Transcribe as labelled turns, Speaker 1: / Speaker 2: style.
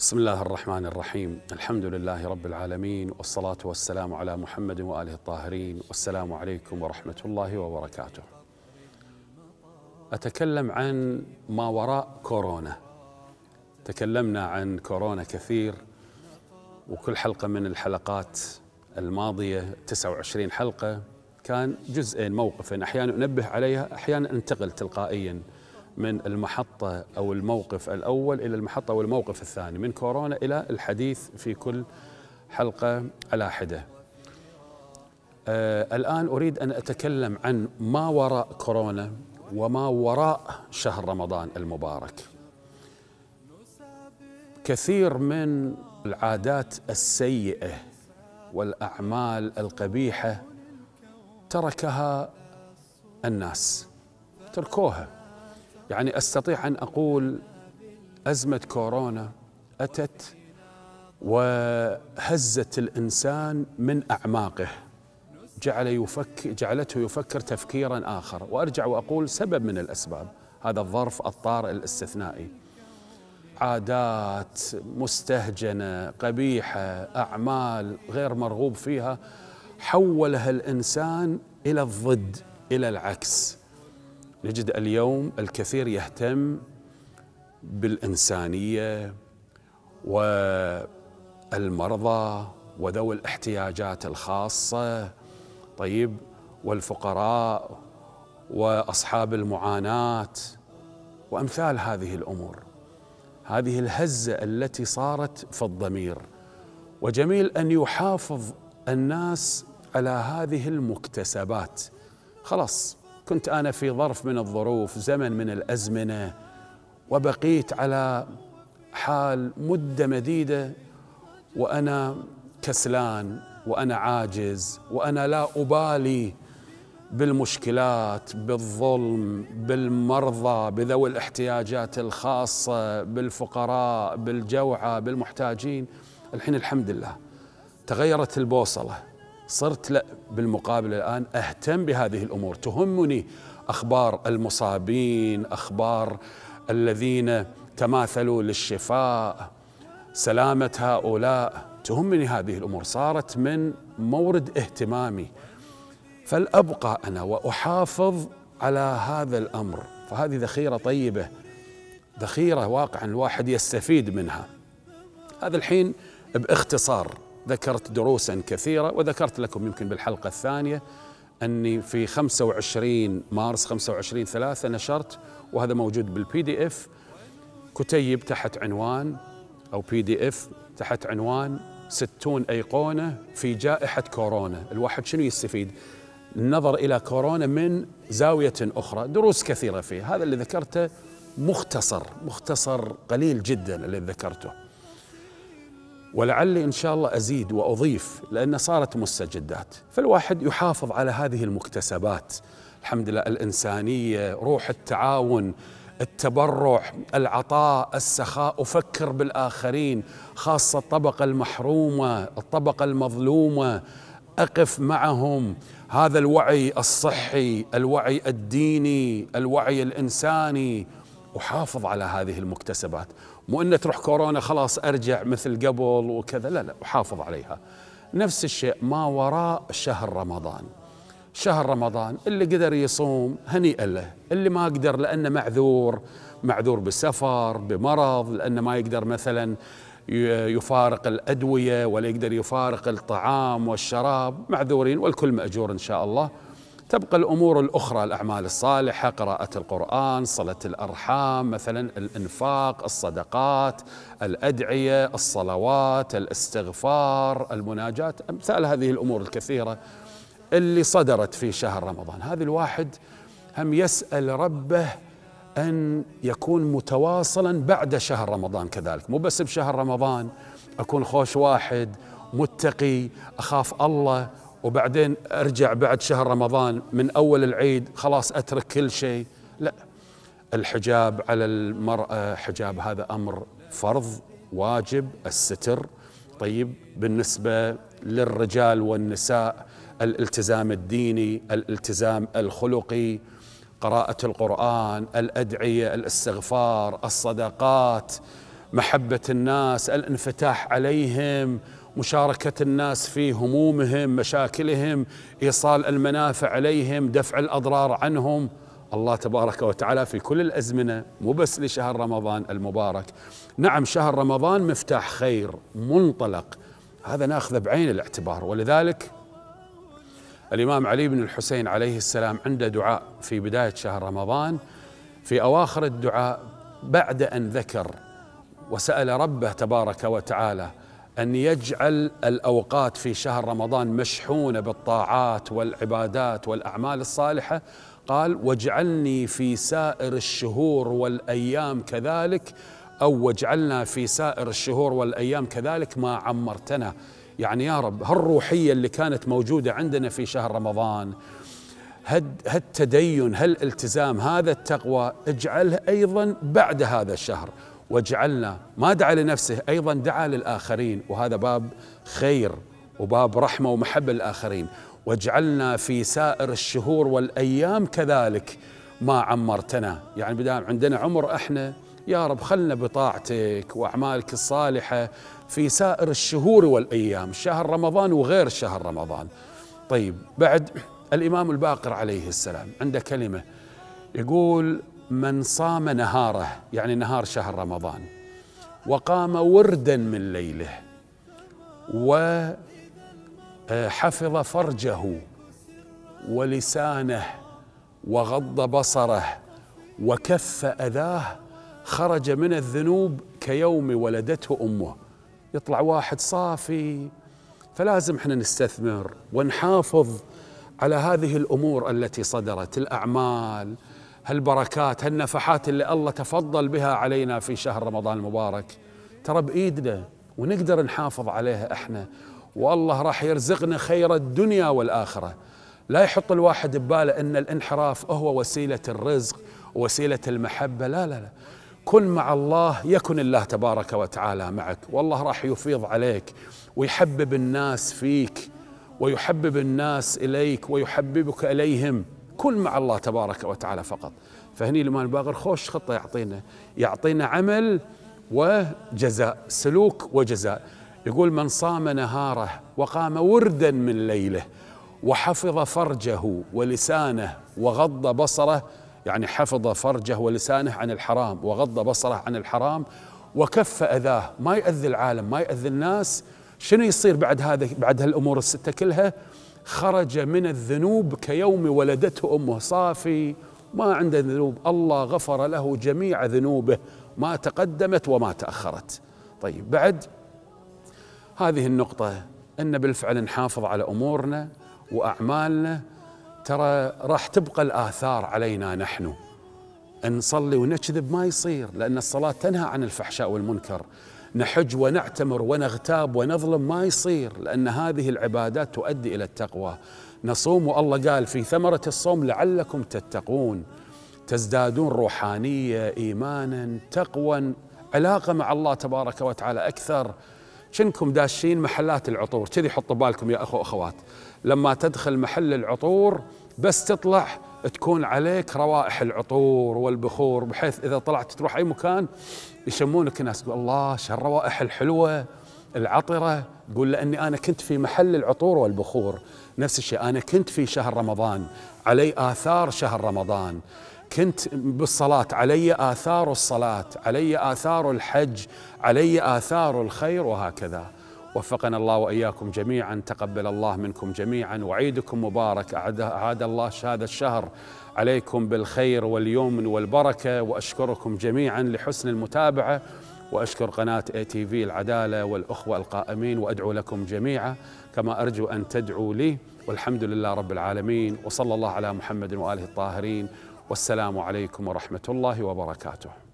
Speaker 1: بسم الله الرحمن الرحيم. الحمد لله رب العالمين والصلاة والسلام على محمد وآله الطاهرين. والسلام عليكم ورحمة الله وبركاته. أتكلم عن ما وراء كورونا. تكلمنا عن كورونا كثير وكل حلقة من الحلقات الماضية 29 حلقة. كان جزئين موقفين أحيانا أنبه عليها أحيانا أنتقل تلقائيا. من المحطة أو الموقف الأول إلى المحطة أو الموقف الثاني من كورونا إلى الحديث في كل حلقة على حدة. آه الآن أريد أن أتكلم عن ما وراء كورونا وما وراء شهر رمضان المبارك. كثير من العادات السيئة والأعمال القبيحة تركها الناس تركوها. يعني أستطيع أن أقول أزمة كورونا أتت وهزت الإنسان من أعماقه. جعل يفك جعلته يفكر تفكيرا آخر. وأرجع وأقول سبب من الأسباب. هذا الظرف الطارئ الاستثنائي. عادات مستهجنة قبيحة أعمال غير مرغوب فيها حولها الإنسان إلى الضد إلى العكس. نجد اليوم الكثير يهتم بالإنسانية والمرضى وذوي الاحتياجات الخاصة. طيب والفقراء وأصحاب المعاناة وأمثال هذه الأمور. هذه الهزة التي صارت في الضمير. وجميل أن يحافظ الناس على هذه المكتسبات. خلاص كنت أنا في ظرف من الظروف زمن من الأزمنة وبقيت على حال مدة مديدة وأنا كسلان وأنا عاجز وأنا لا أبالي بالمشكلات بالظلم بالمرضى بذوي الاحتياجات الخاصة بالفقراء بالجوعى بالمحتاجين. الحين الحمد لله تغيرت البوصلة. صرت لا بالمقابل الآن أهتم بهذه الأمور. تهمني أخبار المصابين أخبار الذين تماثلوا للشفاء سلامة هؤلاء. تهمني هذه الأمور. صارت من مورد اهتمامي. فلأبقى أنا وأحافظ على هذا الأمر. فهذه ذخيرة طيبة ذخيرة واقعا الواحد يستفيد منها. هذا الحين باختصار. ذكرت دروسا كثيرة وذكرت لكم يمكن بالحلقة الثانية أني في 25 مارس 25 ثلاثة نشرت وهذا موجود بال PDF كتيب تحت عنوان أو PDF تحت عنوان ستون أيقونة في جائحة كورونا. الواحد شنو يستفيد؟ النظر إلى كورونا من زاوية أخرى دروس كثيرة فيه. هذا اللي ذكرته مختصر مختصر قليل جدا اللي ذكرته. ولعلي إن شاء الله أزيد وأضيف لأن صارت مستجدات. فالواحد يحافظ على هذه المكتسبات. الحمد لله الإنسانية روح التعاون التبرع العطاء السخاء. أفكر بالآخرين خاصة الطبقة المحرومة الطبقة المظلومة. أقف معهم. هذا الوعي الصحي الوعي الديني الوعي الإنساني. احافظ على هذه المكتسبات. مو ان تروح كورونا خلاص أرجع مثل قبل وكذا لا لا احافظ عليها. نفس الشيء ما وراء شهر رمضان. شهر رمضان اللي قدر يصوم هنيئا له اللي ما قدر لأنه معذور معذور بسفر بمرض لأنه ما يقدر مثلا يفارق الأدوية ولا يقدر يفارق الطعام والشراب معذورين والكل مأجور إن شاء الله. تبقى الأمور الأخرى الأعمال الصالحة قراءة القرآن صله الأرحام مثلا الإنفاق الصدقات الأدعية الصلوات الإستغفار المناجات أمثال هذه الأمور الكثيرة اللي صدرت في شهر رمضان. هذا الواحد هم يسأل ربه أن يكون متواصلا بعد شهر رمضان كذلك. مو بس بشهر رمضان أكون خوش واحد متقي أخاف الله وبعدين ارجع بعد شهر رمضان من أول العيد خلاص أترك كل شيء. لا الحجاب على المرأة حجاب هذا أمر فرض واجب الستر. طيب بالنسبة للرجال والنساء الالتزام الديني الالتزام الخلقي قراءة القرآن الأدعية الاستغفار الصدقات محبة الناس الانفتاح عليهم مشاركة الناس في همومهم مشاكلهم إيصال المنافع عليهم دفع الأضرار عنهم. الله تبارك وتعالى في كل الأزمنة مو بس لشهر رمضان المبارك. نعم شهر رمضان مفتاح خير منطلق. هذا ناخذه بعين الاعتبار. ولذلك الإمام علي بن الحسين عليه السلام عنده دعاء في بداية شهر رمضان. في أواخر الدعاء بعد أن ذكر وسأل ربه تبارك وتعالى أن يجعل الأوقات في شهر رمضان مشحونة بالطاعات والعبادات والأعمال الصالحة. قال واجعلني في سائر الشهور والأيام كذلك أو واجعلنا في سائر الشهور والأيام كذلك ما عمرتنا. يعني يا رب هالروحية اللي كانت موجودة عندنا في شهر رمضان هالتدين هالالتزام هذا التقوى اجعله أيضا بعد هذا الشهر. واجعلنا ما دعا لنفسه أيضا دعا للآخرين وهذا باب خير وباب رحمة ومحبة للآخرين. واجعلنا في سائر الشهور والأيام كذلك ما عمرتنا. يعني بدام عندنا عمر إحنا يا رب خلنا بطاعتك وأعمالك الصالحة في سائر الشهور والأيام شهر رمضان وغير شهر رمضان. طيب بعد الإمام الباقر عليه السلام عنده كلمة يقول من صام نهاره يعني نهار شهر رمضان وقام وردا من ليله و حفظ فرجه ولسانه وغض بصره وكف أذاه خرج من الذنوب كيوم ولدته أمه. يطلع واحد صافي فلازم إحنا نستثمر ونحافظ على هذه الأمور التي صدرت الأعمال هالبركات هالنفحات اللي الله تفضل بها علينا في شهر رمضان المبارك. ترى بإيدنا ونقدر نحافظ عليها إحنا. والله راح يرزقنا خير الدنيا والآخرة. لا يحط الواحد بباله أن الانحراف هو وسيلة الرزق وسيلة المحبة. لا لا لا. كن مع الله يكن الله تبارك وتعالى معك. والله راح يفيض عليك ويحبب الناس فيك ويحبب الناس إليك ويحببك إليهم. كن مع الله تبارك وتعالى فقط. فهني الإمام الباقر خوش خطة يعطينا يعطينا عمل وجزاء سلوك وجزاء. يقول من صام نهاره وقام وردا من ليله وحفظ فرجه ولسانه وغض بصره يعني حفظ فرجه ولسانه عن الحرام وغض بصره عن الحرام وكف أذاه. ما ياذي العالم ما ياذي الناس. شنو يصير بعد هذا بعد هالأمور الستة كلها؟ خرج من الذنوب كيوم ولدته أمه صافي. ما عنده ذنوب الله غفر له جميع ذنوبه ما تقدمت وما تأخرت. طيب بعد هذه النقطة أن بالفعل نحافظ على أمورنا وأعمالنا. ترى راح تبقى الآثار علينا نحن. نصلي ونكذب ما يصير لأن الصلاة تنهى عن الفحشاء والمنكر. نحج ونعتمر ونغتاب ونظلم ما يصير لأن هذه العبادات تؤدي إلى التقوى. نصوم والله قال في ثمرة الصوم لعلكم تتقون. تزدادون روحانية إيمانا تقوى علاقة مع الله تبارك وتعالى أكثر. شنكم داشين محلات العطور؟ كذي حطوا بالكم يا أخو واخوات لما تدخل محل العطور بس تطلع تكون عليك روائح العطور والبخور بحيث إذا طلعت تروح أي مكان يشمونك الناس يقول الله شو الروائح الحلوة العطرة؟ تقول لاني أنا كنت في محل العطور والبخور. نفس الشيء أنا كنت في شهر رمضان علي آثار شهر رمضان. كنت بالصلاة علي آثار الصلاة علي آثار الحج علي آثار الخير وهكذا. وفقنا الله وإياكم جميعا تقبل الله منكم جميعا وعيدكم مبارك أعاد الله هذا الشهر عليكم بالخير واليمن والبركة وأشكركم جميعا لحسن المتابعة وأشكر قناة اي تي في العدالة والأخوة القائمين وأدعو لكم جميعا كما أرجو أن تدعوا لي. والحمد لله رب العالمين وصلى الله على محمد وآله الطاهرين والسلام عليكم ورحمة الله وبركاته.